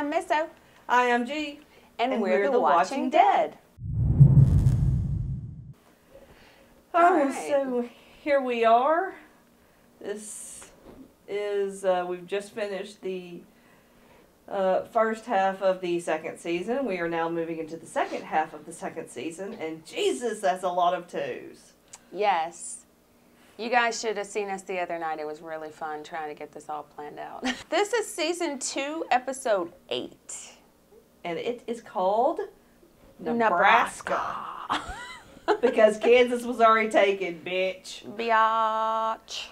I'm Misso, I am G. and, And we're, we're the, the Watching, Watching Dead. Oh, Alright. so here we are. This is, uh, we've just finished the uh, first half of the second season. We are now moving into the second half of the second season, and Jesus, that's a lot of twos. Yes. You guys should have seen us the other night. It was really fun trying to get this all planned out. this is season two, episode eight. And it is called Nebraska. because Kansas was already taken, bitch. Biatch.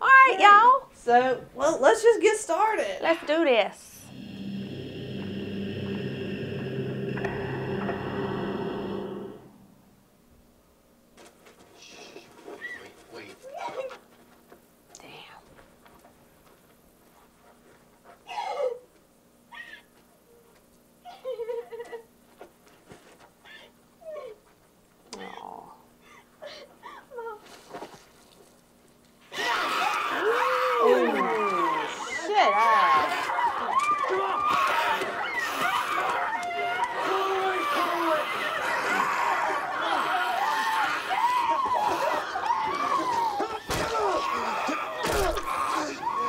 All right, y'all. So, well, let's just get started. Let's do this. Wait, Damn. Aw. Ooh, shit up.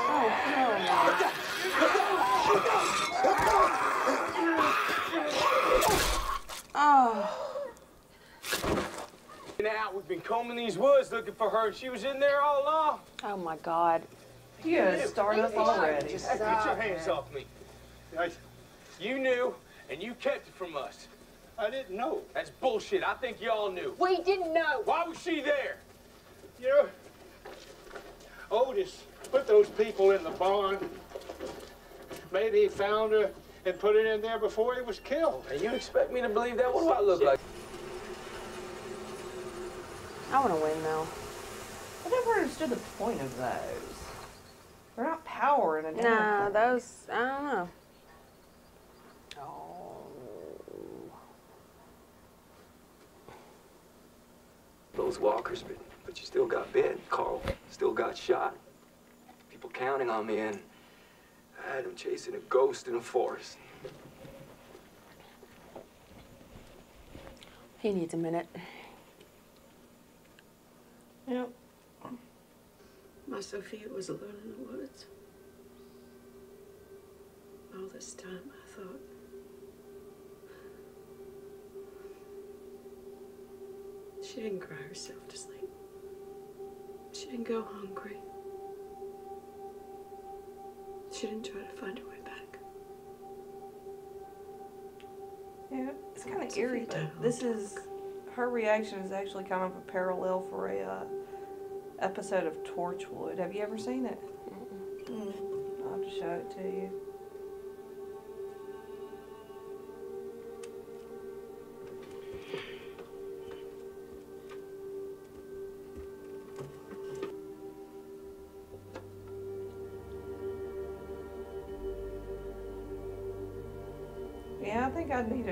Oh, hell no. Oh. Now we've been combing these woods looking for her, and she was in there all along. Oh my god. You gotta start us already. Just get your hands off me. I, You knew, and you kept it from us. I didn't know. That's bullshit. I think y'all knew. We didn't know. Why was she there? You know, Otis put those people in the barn. Maybe he found her and put it in there before he was killed. And you expect me to believe that? What do I look like? I want to win though. I never understood the point of those. They're not power in a Nah, those, I don't know. Oh. those walkers, but, but you still got bit. Carl still got shot. People counting on me, and I had him chasing a ghost in a forest. He needs a minute. Yep. My Sophia was alone in the woods. All this time, I thought. She didn't cry herself to sleep. She didn't go hungry. She didn't try to find her way back. Yeah, it's kind of eerie. this is her reaction is actually kind of a parallel for a uh, episode of Torchwood. Have you ever seen it? Mm. I'll have to show it to you.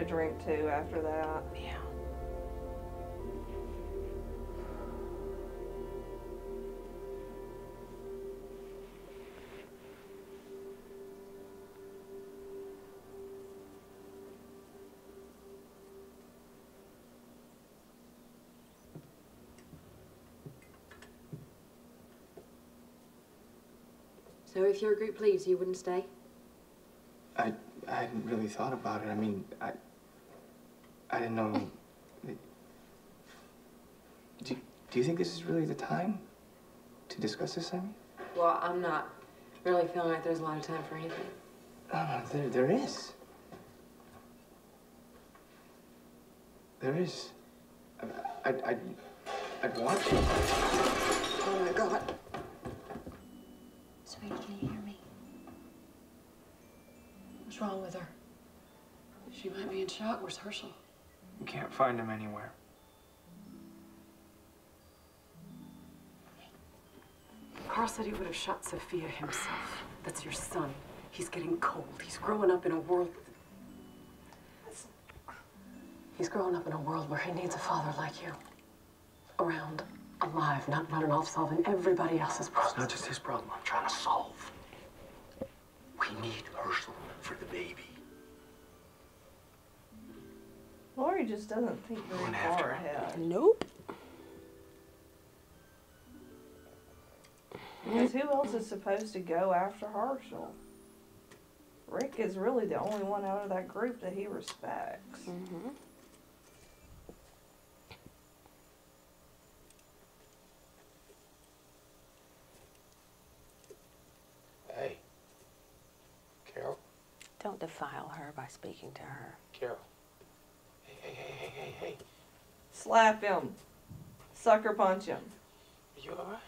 A drink too after that. Yeah. So if your group leaves, you wouldn't stay? I, I hadn't really thought about it. I mean, I, I didn't know. do, do you think this is really the time to discuss this, Sammy? Well, I'm not really feeling like there's a lot of time for anything. No, no, there, there is. There is. I, I, I'd, I'd want to. Oh my god. Sweetie, can you hear me? What's wrong with her? She might be in shock. Where's Hershel? We can't find him anywhere. Carl said he would have shot Sophia himself. That's your son. He's getting cold. He's growing up in a world. He's growing up in a world where he needs a father like you. Around, alive, not running off solving everybody else's problems. It's not just his problem I'm trying to solve. Mary just doesn't think very Going after far ahead. Nope. Because who else is supposed to go after Hershel? Rick is really the only one out of that group that he respects. Mm-hmm. Hey. Carol? Don't defile her by speaking to her. Carol. Hey, hey. Slap him. Sucker punch him. Are You alright?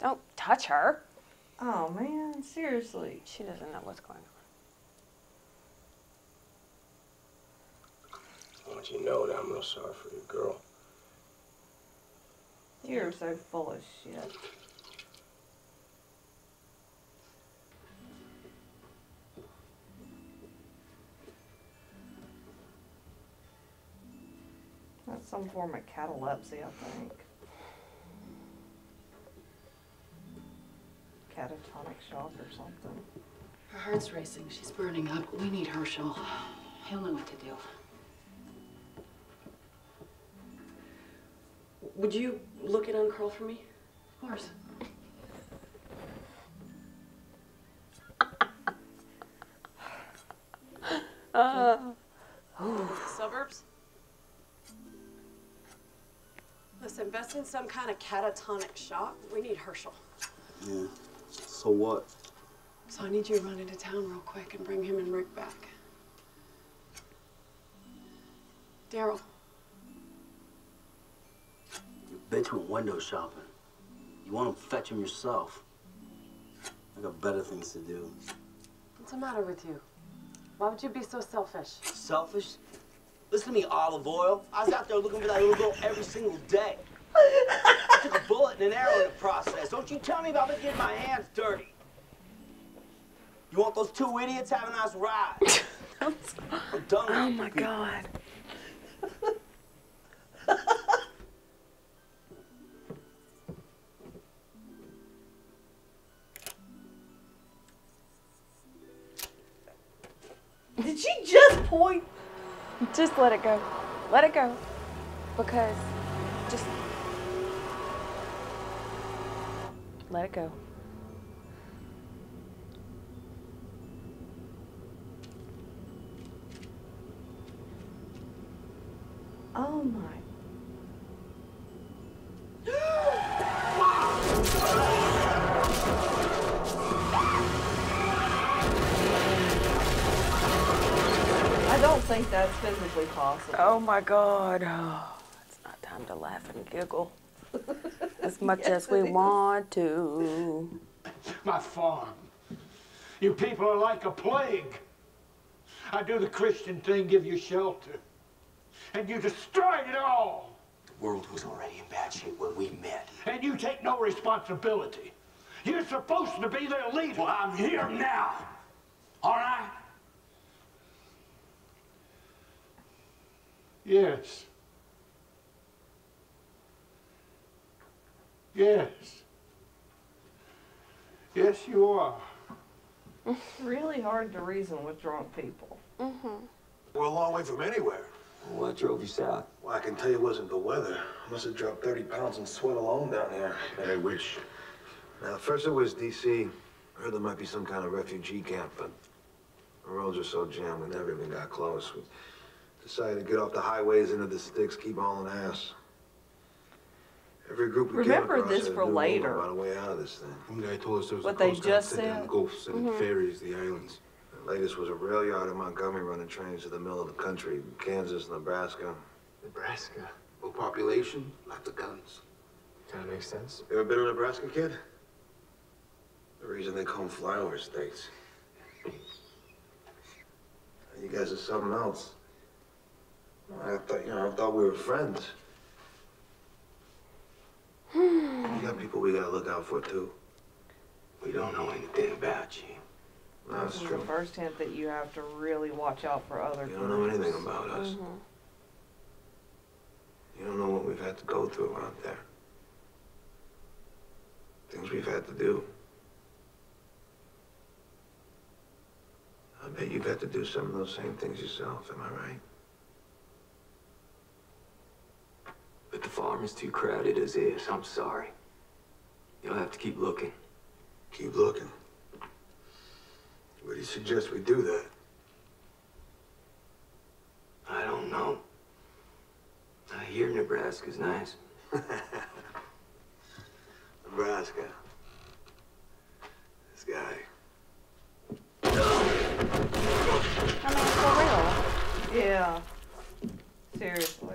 Don't touch her. Oh man, seriously. She doesn't know what's going on. I want you to know that I'm real sorry for your girl. You're so full of shit. Some form of catalepsy, I think. Catatonic shock or something. Her heart's racing. She's burning up. We need Hershel. He'll know what to do. Would you look it uncurl for me? Of course. Listen, in some kind of catatonic shock. We need Hershel. Yeah. So what? So I need you to run into town real quick and bring him and Rick back. Daryl, Your bitch went window shopping. You want to fetch him yourself. I got better things to do. what's the matter with you? Why would you be so selfish? Selfish? Listen to me, olive oil. I was out there looking for that little girl every single day. I took a bullet and an arrow in the process. Don't you tell me about me getting my hands dirty. You want those two idiots? Have a nice ride. I'm done with oh my people. God. Did she just point? Just let it go. Let it go. Because let it go. Oh my. I don't think that's physically possible. Oh my God. Oh, it's not time to laugh and giggle as much Yes, as we it is. want to. My farm. You people are like a plague. I do the Christian thing, give you shelter. And you destroyed it all. The world was already in bad shape when we met. And you take no responsibility. You're supposed to be their leader. Well, I'm here now. All right? Yes. Yes. Yes, you are. It's really hard to reason with drunk people. Mm-hmm. We're a long way from anywhere. Well, What drove you south? Well, I can tell you it wasn't the weather. I must have dropped 30 pounds in sweat alone down here. I wish. Now, first it was D.C. I heard there might be some kind of refugee camp, but the roads are so jammed we never even got close. We decided to get off the highways into the sticks, keep hauling ass. Every group we Remember came across this had a for new rule later. about a way out of this thing. One guy told us there was What a they coast guard just sent down said. the Gulf sending mm-hmm. ferries to the islands. The latest was a rail yard in Montgomery running trains to the middle of the country, Kansas, Nebraska. Nebraska. Low population, lots of guns. Kinda makes sense. You ever been to Nebraska, kid? The reason they call them flyover states. You guys are something else. I thought, you know, I thought we were friends. You got people we gotta look out for too. We don't know anything about you. That's this is true. the first hint that you have to really watch out for other You don't know anything about us. Mm-hmm. You don't know what we've had to go through out there. Things we've had to do. I've bet you've got to do some of those same things yourself, am I right? The farm is too crowded as is. I'm sorry. You'll have to keep looking. Keep looking. What do you suggest we do that? I don't know. I hear Nebraska's nice. Nebraska. This guy. I mean, for real. Yeah. Seriously.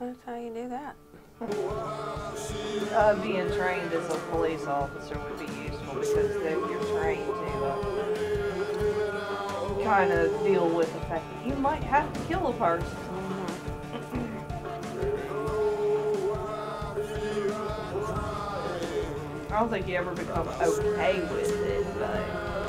That's how you do that. Uh, being trained as a police officer would be useful because then you're trained to uh, kind of deal with the fact that you might have to kill a person. I don't think you ever become okay with it, but.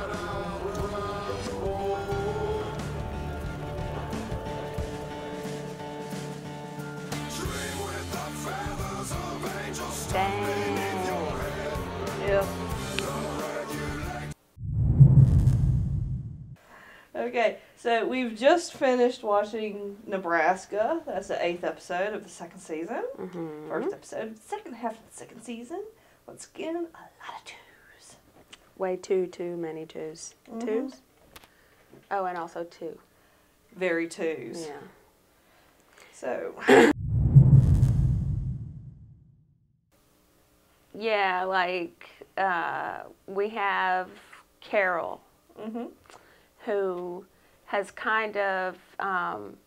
Yeah. Okay, so we've just finished watching Nebraska. That's the eighth episode of the second season. Mm-hmm. First episode of the second half of the second season. Once again, a lot of twos. Way too, too many 2s Mhm. Twos? Oh, and also two. Very twos. Yeah. So, Yeah, like uh, we have Carol, hmm who has kind of um,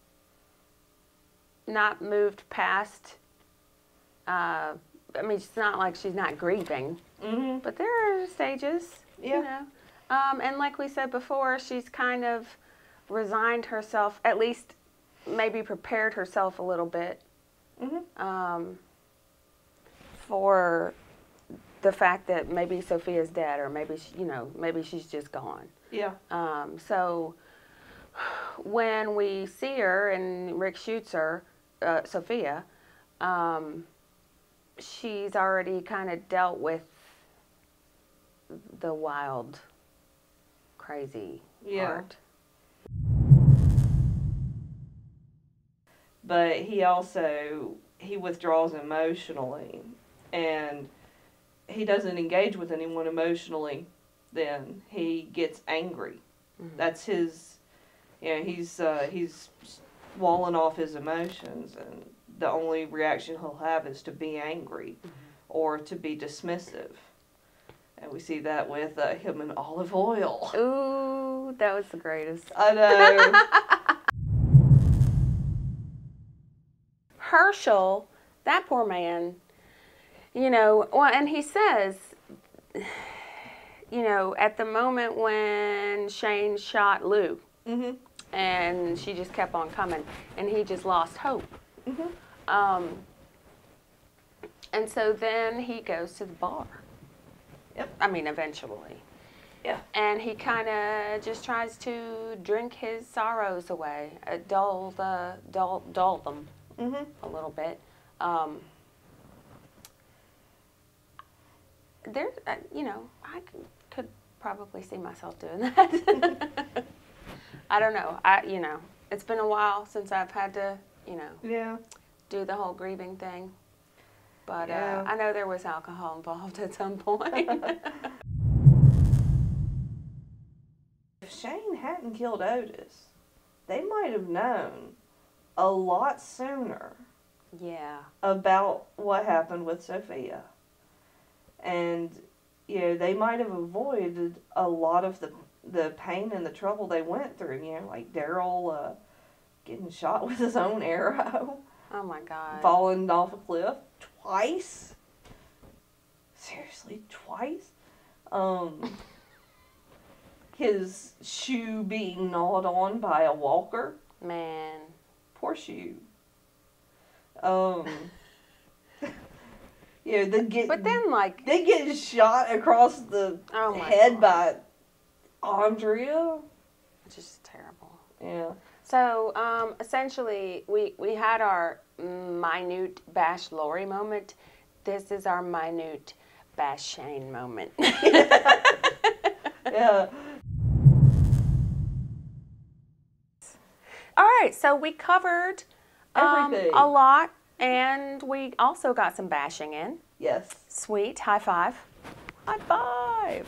not moved past. Uh, I mean, it's not like she's not grieving, hmm but there are stages, Yeah. you know. Um, and like we said before, she's kind of resigned herself, at least maybe prepared herself a little bit hmm um, for the fact that maybe Sophia's dead, or maybe she, you know, maybe she's just gone. yeah. Um, so when we see her and Rick shoots her, uh, Sophia, um, she's already kind of dealt with the wild, crazy Yeah. part. but he also he withdraws emotionally and he doesn't engage with anyone emotionally then he gets angry. That's his you know he's uh, he's walling off his emotions and the only reaction he'll have is to be angry or to be dismissive. And we see that with uh, him and olive oil. Ooh, that was the greatest. i know. Hershel, that poor man, you know, well, and he says, you know, at the moment when Shane shot Lou, hmm and she just kept on coming, and he just lost hope. Mhm. Um, and so then he goes to the bar. Yep. I mean, eventually. Yeah. And he kind of just tries to drink his sorrows away, uh, dull the dull dull them hmm a little bit. Um, there, uh, you know, I could, could probably see myself doing that. I don't know. I, you know, it's been a while since I've had to, you know, yeah do the whole grieving thing. But Yeah. uh, I know there was alcohol involved at some point. If Shane hadn't killed Otis, they might have known a lot sooner yeah. about what happened with Sophia. And, you know, they might have avoided a lot of the the pain and the trouble they went through, you know, like Daryl uh, getting shot with his own arrow, Oh my God. falling off a cliff twice. Seriously, twice? Um, his shoe being gnawed on by a walker. Man. Poor shoe. Um, you know, they get But then, like, they get shot across the oh head God. by Andrea. It's just terrible. Yeah, So um, essentially, we, we had our minute Bash Lori moment. This is our minute Bash Shane moment. Yeah. All right, so we covered um, a lot, and we also got some bashing in. Yes. Sweet, high five. High five.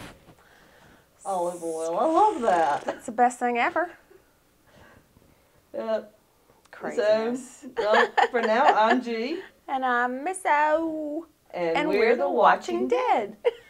Olive oil. I love that. That's the best thing ever. Yeah. Craziness. So, well, for now, I'm G. and I'm Misso. And, And we're, the Watching Dead. Dead.